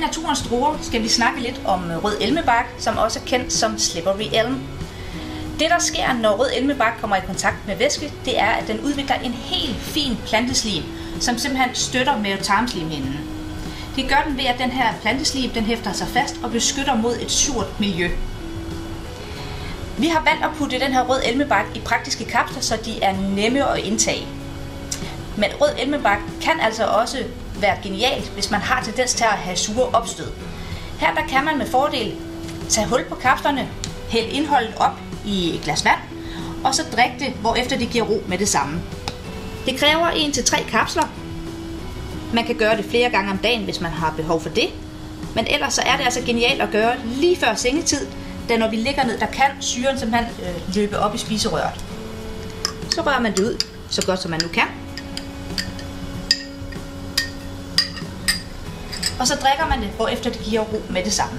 naturens druer skal vi snakke lidt om øh, rød elmebak, som også er kendt som slippery elm. Det, der sker, når rød elmebak kommer i kontakt med væske, det er, at den udvikler en helt fin planteslim, som simpelthen støtter mavetarmslimhinden. Det gør den ved, at den her planteslim den hæfter sig fast og beskytter mod et surt miljø. Vi har valgt at putte den her rød elmebak i praktiske kapsler, så de er nemme at indtage. Men rød elmebak kan altså også være genialt, hvis man har tendens til at have sure opstød. Her der kan man med fordel tage hul på kapslerne, hælde indholdet op i et glas vand, og så drikke det, hvorefter det giver ro med det samme. Det kræver 1-3 kapsler. Man kan gøre det flere gange om dagen, hvis man har behov for det. Men ellers så er det altså genialt at gøre lige før sengetid, da når vi ligger ned, der kan syren simpelthen øh, løbe op i spiserøret. Så rører man det ud, så godt som man nu kan. Og så drikker man det, hvorefter det giver ro med det samme.